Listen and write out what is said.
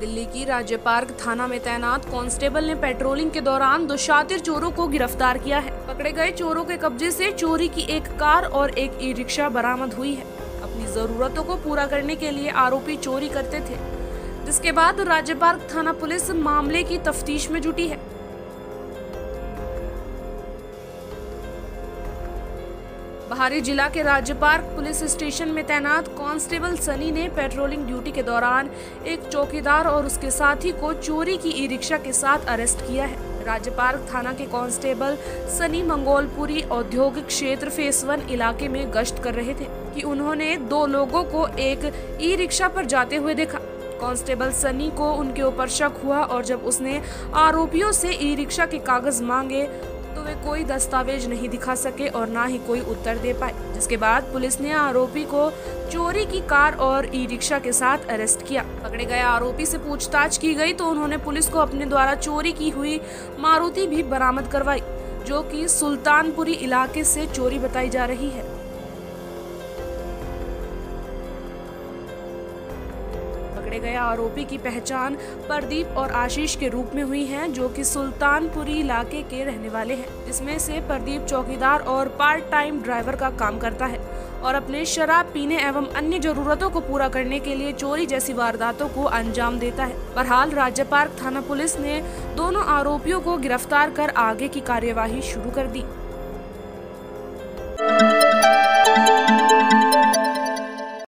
दिल्ली की राज्य पार्क थाना में तैनात कांस्टेबल ने पेट्रोलिंग के दौरान दो शातिर चोरों को गिरफ़्तार किया है। पकड़े गए चोरों के कब्जे से चोरी की एक कार और एक ई रिक्शा बरामद हुई है। अपनी जरूरतों को पूरा करने के लिए आरोपी चोरी करते थे। जिसके बाद राज्य पार्क थाना पुलिस मामले की तफ्तीश में जुटी है। बहारी जिला के राज्य पार्क पुलिस स्टेशन में तैनात कांस्टेबल सनी ने पेट्रोलिंग ड्यूटी के दौरान एक चौकीदार और उसके साथी को चोरी की ई रिक्शा के साथ अरेस्ट किया है। राज्य पार्क थाना के कांस्टेबल सनी मंगोलपुरी औद्योगिक क्षेत्र फेस वन इलाके में गश्त कर रहे थे कि उन्होंने दो लोगों को एक ई रिक्शा पर जाते हुए देखा। कांस्टेबल सनी को उनके ऊपर शक हुआ और जब उसने आरोपियों से ई रिक्शा के कागज़ मांगे तो वे कोई दस्तावेज़ नहीं दिखा सके और ना ही कोई उत्तर दे पाए। जिसके बाद पुलिस ने आरोपी को चोरी की कार और ई रिक्शा के साथ अरेस्ट किया। पकड़े गए आरोपी से पूछताछ की गई तो उन्होंने पुलिस को अपने द्वारा चोरी की हुई मारुति भी बरामद करवाई, जो कि सुल्तानपुरी इलाके से चोरी बताई जा रही है। पकड़े गए आरोपी की पहचान प्रदीप और आशीष के रूप में हुई है, जो कि सुल्तानपुरी इलाके के रहने वाले हैं, जिसमें से प्रदीप चौकीदार और पार्ट टाइम ड्राइवर का काम करता है और अपने शराब पीने एवं अन्य जरूरतों को पूरा करने के लिए चोरी जैसी वारदातों को अंजाम देता है। बहरहाल राज्य पार्क थाना पुलिस ने दोनों आरोपियों को गिरफ़्तार कर आगे की कार्यवाही शुरू कर दी।